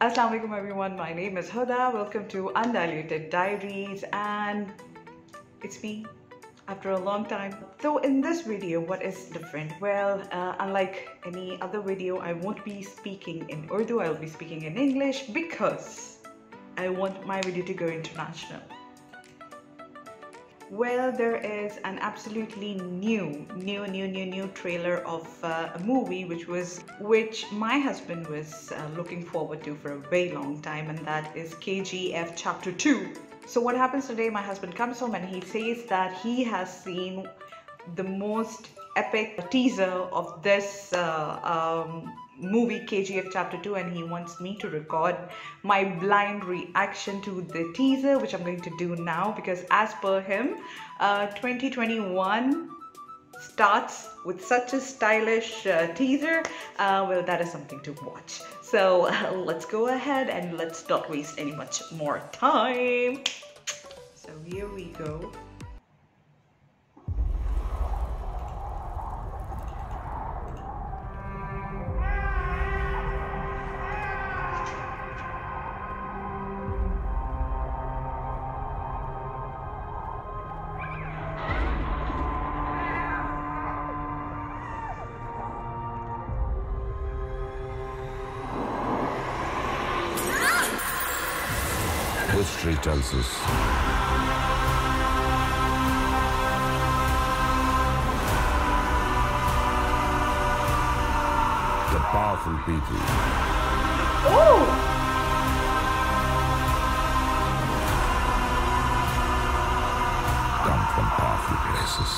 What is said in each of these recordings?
Assalamu alaikum everyone, my name is Huda. Welcome to Undiluted Diaries and it's me after a long time. So in this video, what is different? Well, uh, unlike any other video, I won't be speaking in Urdu, I'll be speaking in English because I want my video to go international. Well, there is an absolutely new, new, new, new, new trailer of uh, a movie which was, which my husband was uh, looking forward to for a very long time, and that is KGF Chapter 2. So what happens today? My husband comes home and he says that he has seen the most epic teaser of this uh, um, movie KGF Chapter 2 and he wants me to record my blind reaction to the teaser which I'm going to do now because as per him uh, 2021 starts with such a stylish uh, teaser. Uh, well that is something to watch. So let's go ahead and let's not waste any much more time. So here we go History tells us. The powerful people. Oh come from powerful places.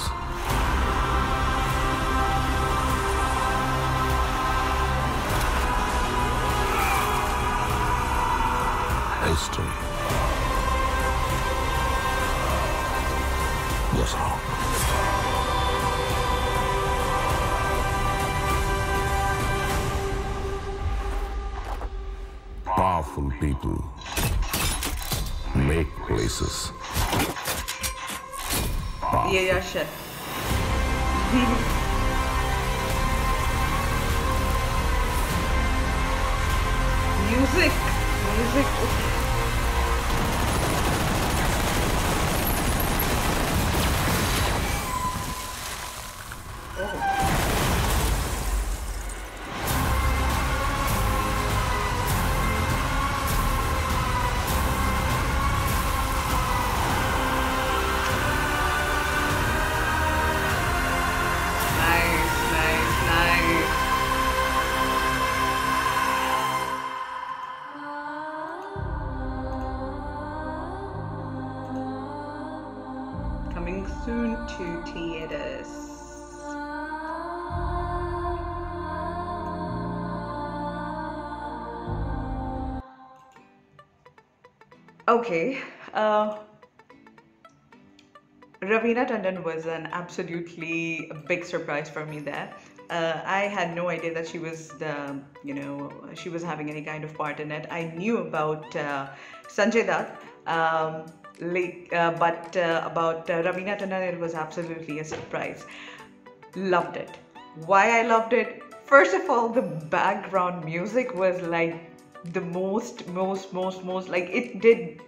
History was wrong. Powerful people make places. yeah yeah shit to theaters. Okay. Uh, Raveena Tandon was an absolutely big surprise for me there. Uh, I had no idea that she was the, you know, she was having any kind of part in it. I knew about uh, Sanjay Dutt, um, like, uh, but uh, about uh, Raveena Tandon, it was absolutely a surprise. Loved it. Why I loved it? First of all, the background music was like the most, most, most, most like it did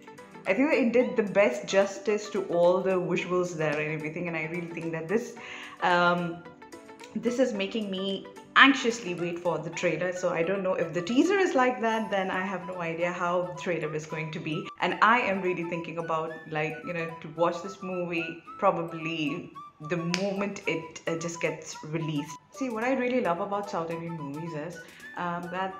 I think it did the best justice to all the visuals there and everything, and I really think that this um, this is making me anxiously wait for the trailer. So I don't know if the teaser is like that, then I have no idea how the trailer is going to be. And I am really thinking about like you know to watch this movie probably the moment it uh, just gets released. See, what I really love about South Indian movies is um, that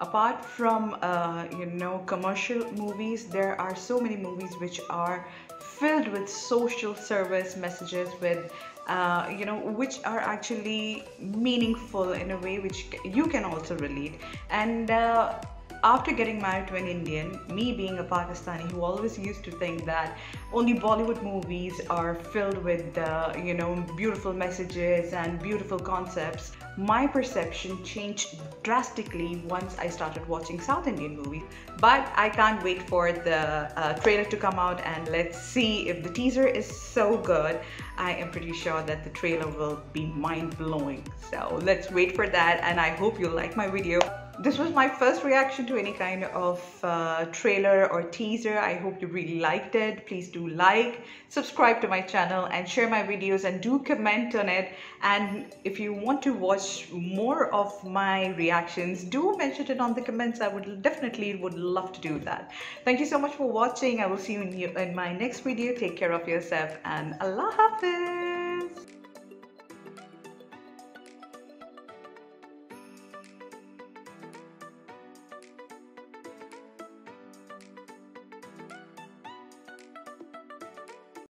apart from uh, you know commercial movies there are so many movies which are filled with social service messages with uh, you know which are actually meaningful in a way which you can also relate. And uh, after getting married to an Indian, me being a Pakistani who always used to think that only Bollywood movies are filled with, uh, you know, beautiful messages and beautiful concepts, my perception changed drastically once I started watching South Indian movies. But I can't wait for the uh, trailer to come out and let's see if the teaser is so good. I am pretty sure that the trailer will be mind blowing. So let's wait for that and I hope you like my video. This was my first reaction to any kind of uh, trailer or teaser. I hope you really liked it. Please do like, subscribe to my channel and share my videos and do comment on it. And if you want to watch more of my reactions, do mention it on the comments. I would definitely would love to do that. Thank you so much for watching. I will see you in, in my next video. Take care of yourself and Allah Hafiz.